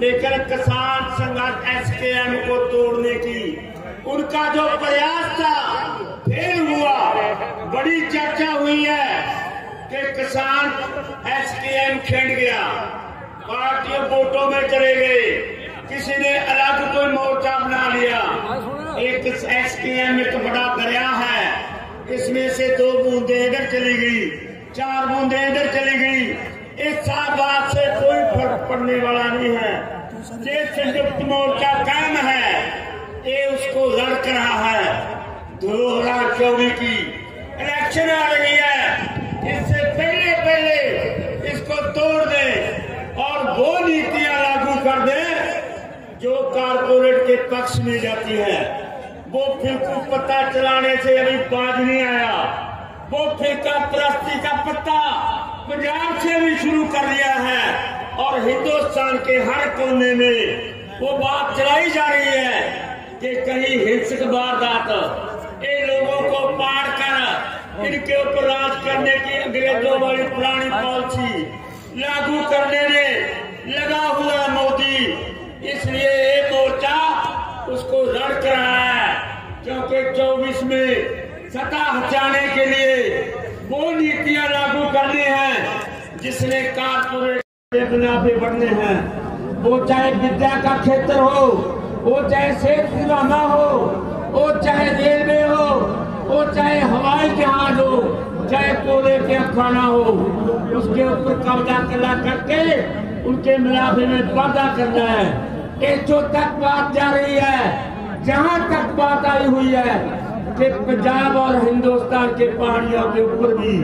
लेकिन किसान संघर्ष एसकेएम को तोड़ने की। उनका जो प्रयास था फेल हुआ। बड़ी चर्चा हुई है कि किसान एसकेएम खेड़ गया। पार्टी वोटों में चले गए। किसी ने अलग कोई मोर्चा बना लिया। एक एसकेएम एक बड़ा दरिया है। इसमें से दो बूंदे इधर चली गई, चार बूंदे इधर चली गई। इस बात से कोई फ़र्क पड़ने वाला नहीं है। ये संयुक्त मोर्चा काम है। ये उसको लड़क रहा है। दो हज़ार चौबीस की इलेक्शन आ रही है। इससे पहले पहले इसको तोड़ दे और वो नीतियाँ लागू कर दे जो कारपोरेट के पक्ष में जाती है। वो फिल्कू पत्ता चलाने से अभी बाज नहीं आया। वो फिल्का प्रस्ती का पत्ता पंजाब से भी शुरू कर दिया हिंदुस्तान के हर कोने में वो बात चलाई जा रही है कि कहीं हिंसक वारदात, इन लोगों को पार कर, इनके ऊपर राज करने की अंग्रेज़ों वाली पुरानी पॉलिसी लागू करने में लगा हुआ मोदी। इसलिए ये मोर्चा उसको लड़क रहा है, क्योंकि 24 में सत्ता हटाने के लिए वो नीतियाँ लागू करनी है जिसने कारपोरेट मुनाफे बढ़ने हैं। वो चाहे विद्या का क्षेत्र हो, वो चाहे सेठ खिलौना हो, वो चाहे रेलवे हो, वो चाहे हवाई जहाज़ हो, चाहे कोले के अखाना हो, उसके ऊपर कब्जा कला करके उनके मुनाफे में वादा करना है। जो तक बात जा रही है, जहाँ तक बात आई हुई है कि पंजाब और हिंदुस्तान के पहाड़ियों के ऊपर भी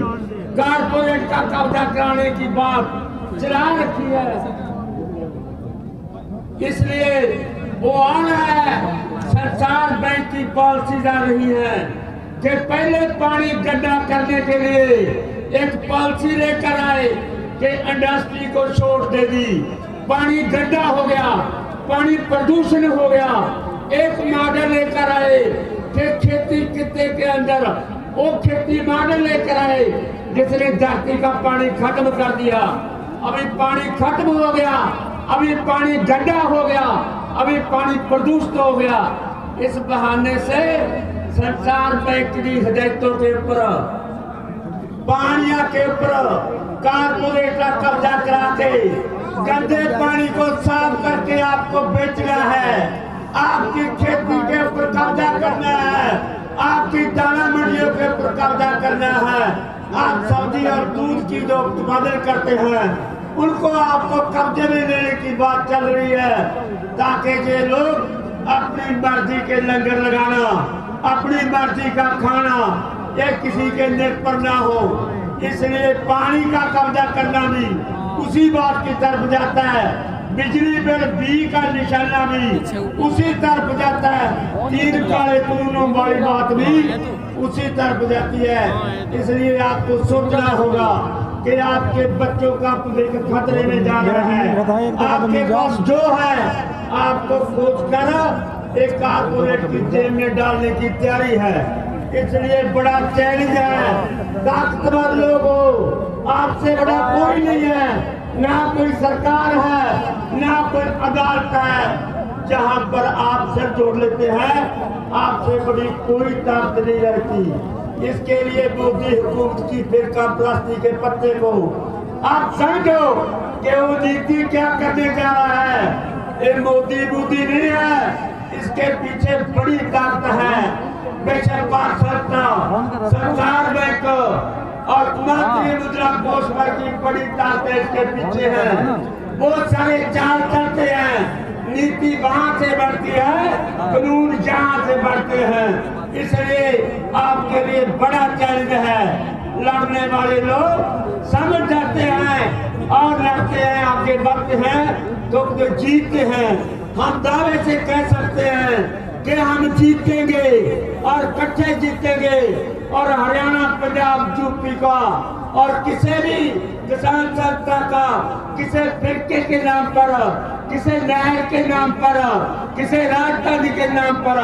कारपोरेट का कब्जा कराने की बात चला रखी है। इसलिए वो आना है, सरकार बैंक की पॉलिसी जा रही है कि पहले पानी गड्ढा करने के लिए एक पॉलिसी लेकर आए कि इंडस्ट्री को छोड़ दे दी। पानी गड्ढा हो गया, पानी प्रदूषण हो गया। एक मॉडल लेकर आए कि खेती कितने के अंदर, वो खेती मॉडल लेकर आए जिसने धरती का पानी खत्म कर दिया। अभी पानी खत्म हो गया, अभी पानी गड्ढा हो गया, अभी पानी प्रदूषित हो गया। इस बहाने से संसार की हिदायतों के ऊपर, पानिया के ऊपर कारपोरेट का कब्जा करा के गंदे पानी को साफ़ करके आपको बेचना है। आपकी खेती के ऊपर कब्जा करना है। आपकी दाना मंडियों के ऊपर कब्जा करना है। आप सब्ज़ी और दूध की जो उत्पादन करते हैं उनको आपको कब्जे में लेने की बात चल रही है ताकि ये लोग अपनी मर्ज़ी के लंगर लगाना अपनी मर्ज़ी का खाना ये किसी के निर्भर ना हो। इसलिए पानी का कब्जा करना भी उसी बात की तरफ़ जाता है। बिजली बिल बी का निशाना भी उसी तरफ़ जाता है। तीन काले कानूनों वाली बात भी उसी तरफ़ जाती है। इसलिए आपको सोचना होगा कि आपके बच्चों का भविष्य खतरे में जा रहा है। आपके पास जो है आपको खोज कर एक कारपोरेट की जेब में डालने की तैयारी है। इसलिए बड़ा चैलेंज है। ताकतवर लोग हो आपसे बड़ा कोई नहीं है। ना कोई सरकार है ना कोई अदालत है। जहाँ पर आप सिर जोड़ लेते हैं, आपसे बड़ी कोई ताकत नहीं रहती। इसके लिए मोदी हुकूमत की फिरका प्लास्टिक के पत्ते को आप समझो कि वो नीति क्या करने जा रहा है। ये मोदी मोदी नहीं है, इसके पीछे बड़ी ताकत है। बेशक सरकार बैंक और मंत्री मुद्रा कोष पर की बड़ी ताकत इसके पीछे है। बहुत सारे चाल चलते हैं। नीति वहाँ से बढ़ती है कानून जहाँ से बढ़ते हैं। इसलिए आपके लिए बड़ा चैलेंज है। लड़ने वाले लोग समझ जाते हैं और लड़ते हैं आपके वक्त है तो, तो जीतते हैं। हम दावे से कह सकते हैं कि हम जीतेंगे और कट्ठे जीतेंगे और हरियाणा पंजाब यूपी का और किसी भी किसान संस्था का किसी फिरके के नाम पर किसी नहर के नाम पर, किसी राजधानी के नाम पर,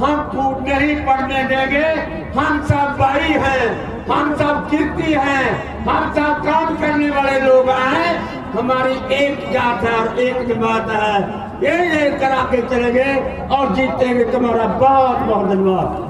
हम फूट नहीं पड़ने देंगे। हम सब भाई हैं, हम सब कीर्ति हैं, हम सब काम करने वाले लोग हैं। हमारी एक जात है और एक जमात है। ये ये करा के चले गए और जीतेंगे तुम्हारा बहुत बहुत धन्यवाद।